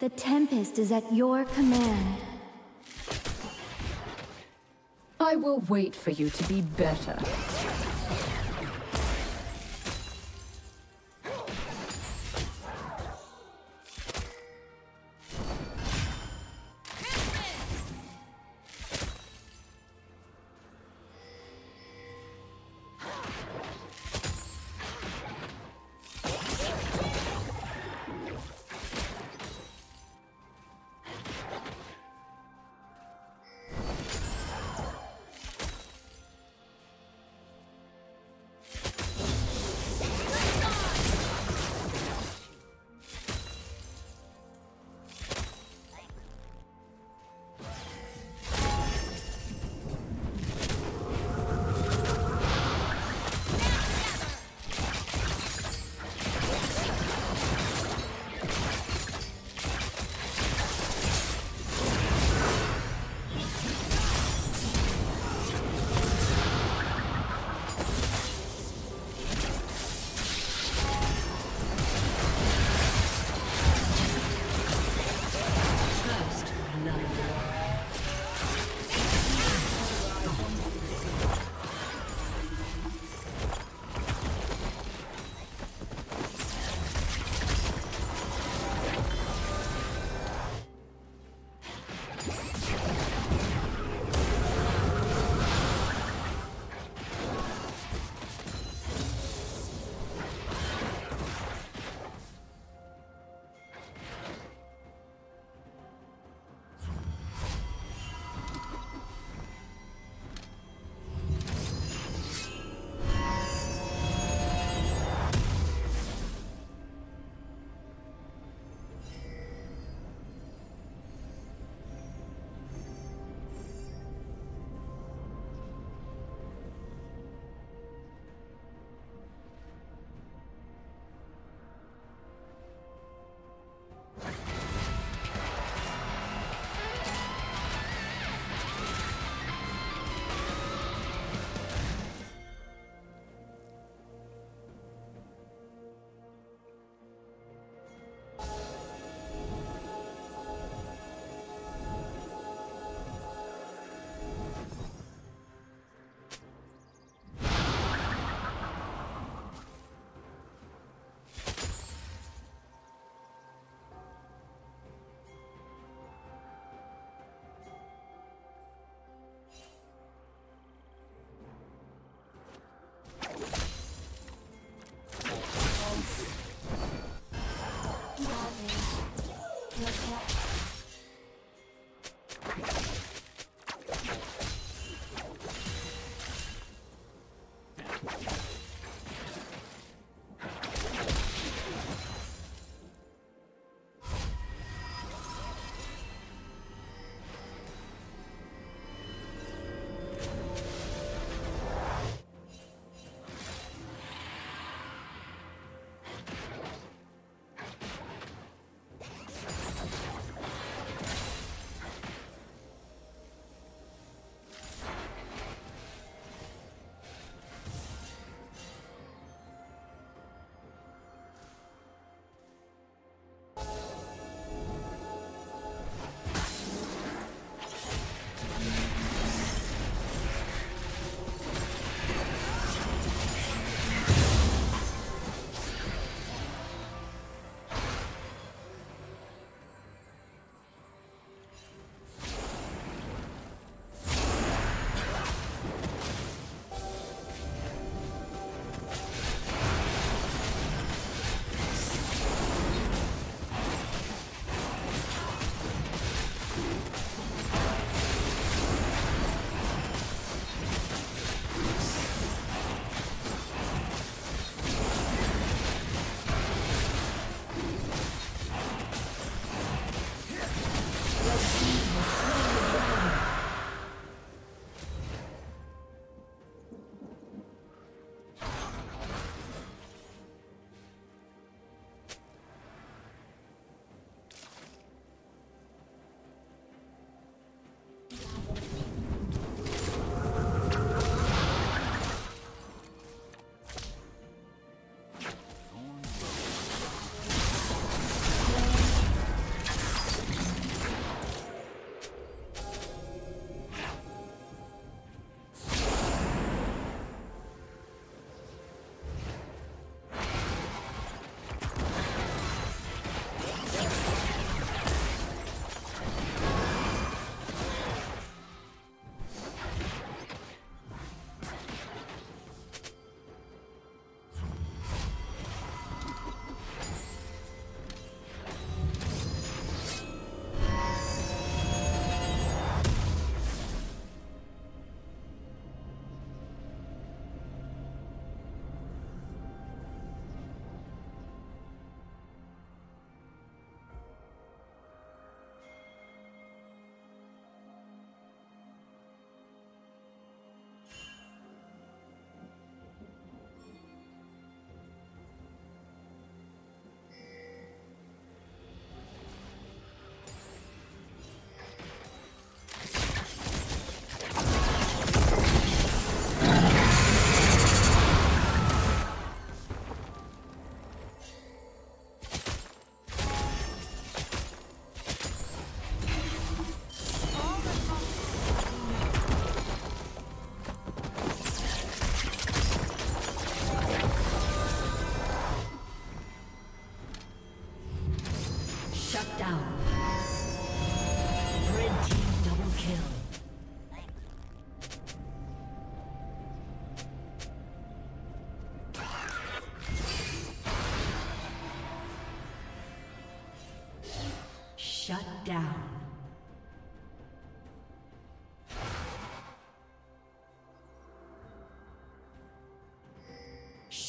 The Tempest is at your command. I will wait for you to be better.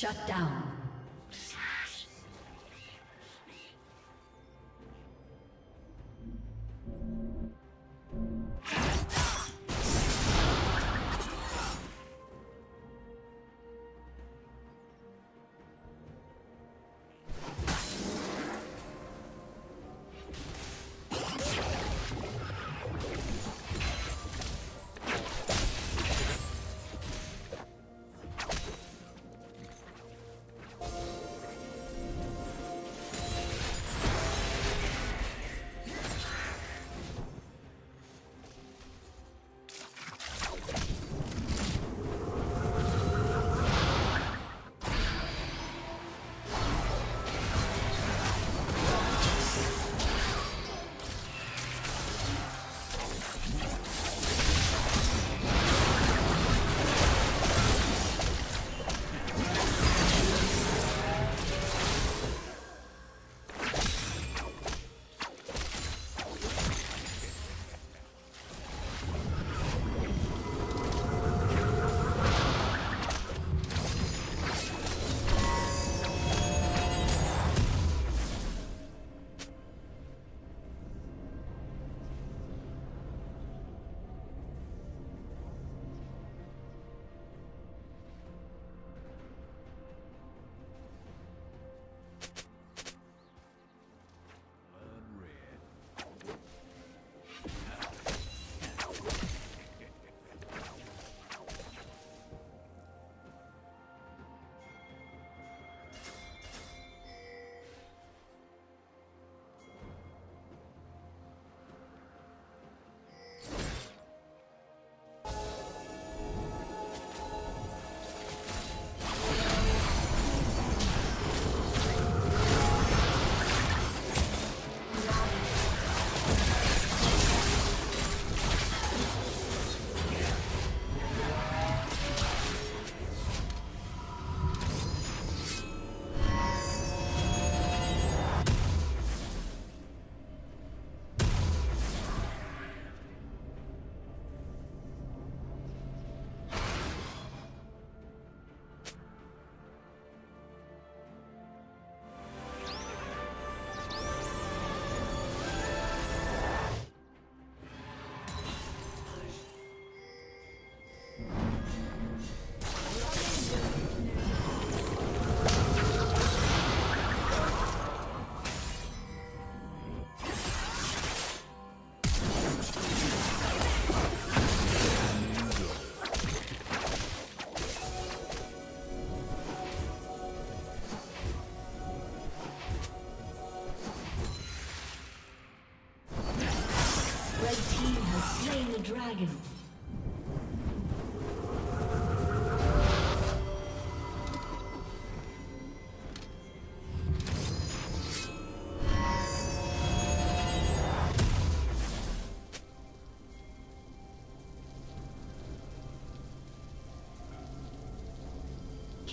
Shut down.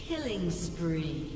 Killing spree.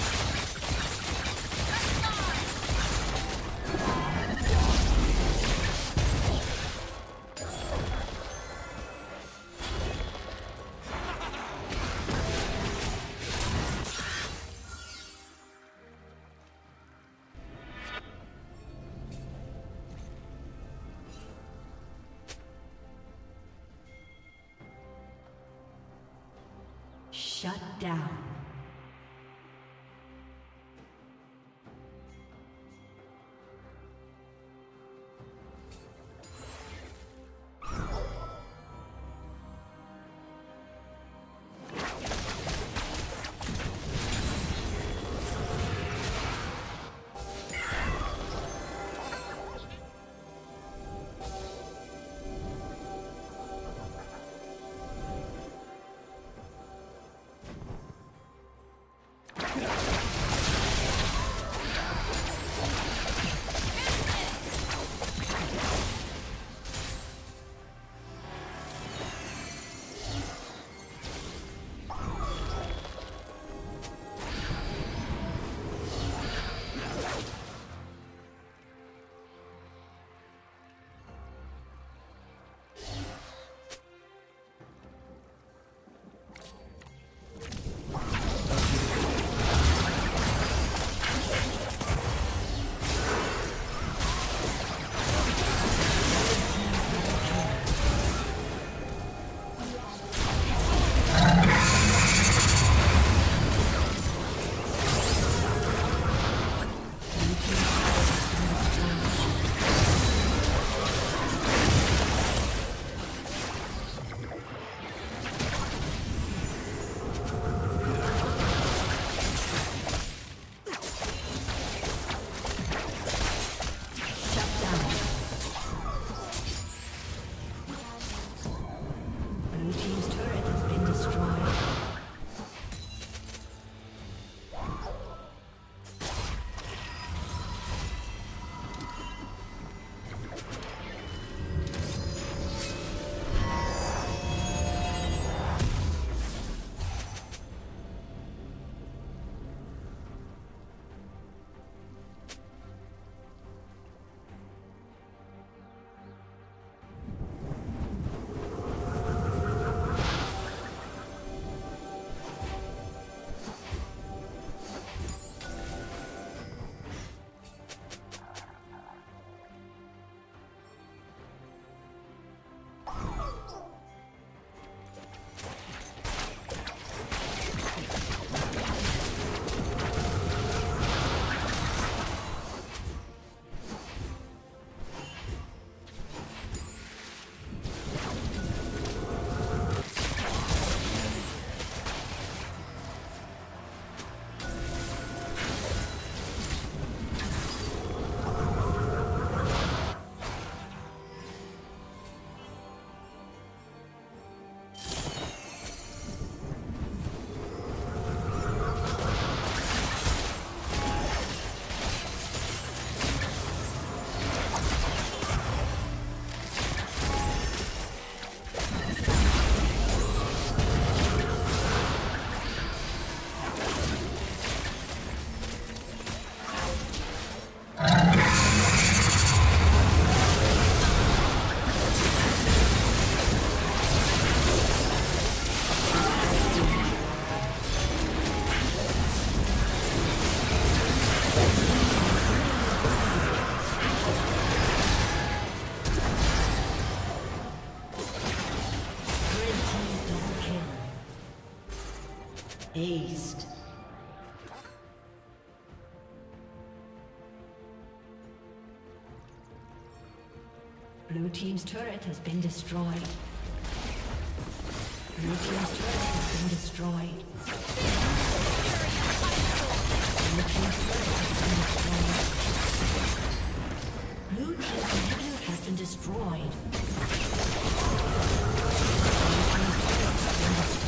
Shut down. Blue Team's turret has been destroyed. Blue Team's turret has been destroyed. Blue Team's turret has been destroyed. Blue Team's has been destroyed. Blue Team's turret has been destroyed.